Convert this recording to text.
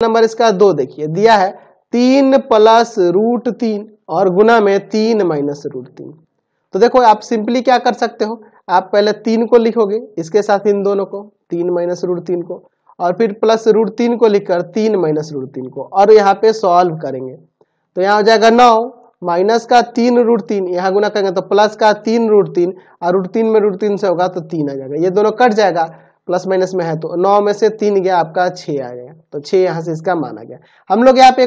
Number इसका दो देखिए, दिया है तीन प्लस रूट तीन और गुना में तीन माइनस रूट तीन। तो देखो, आप सिंपली क्या कर सकते हो? आप पहले तीन को लिखोगे, इसके साथ इन दोनों को, तीन माइनस रूट तीन को, और फिर प्लस रूट तीन को लिखकर तीन माइनस रूट तीन को, और यहाँ पे सॉल्व करेंगे। तो यहाँ हो जाएगा नौ, माइनस का तीन रूट तीन, यहाँ गुना करेंगे तो प्लस का तीन रूट तीन, और रूट तीन में रूट तीन से होगा तो तीन आ जाएगा। ये दोनों कट जाएगा, प्लस माइनस में है तो नौ में से तीन गया, आपका छः आ गया। तो छः यहाँ से इसका माना गया। हम लोग यहाँ पे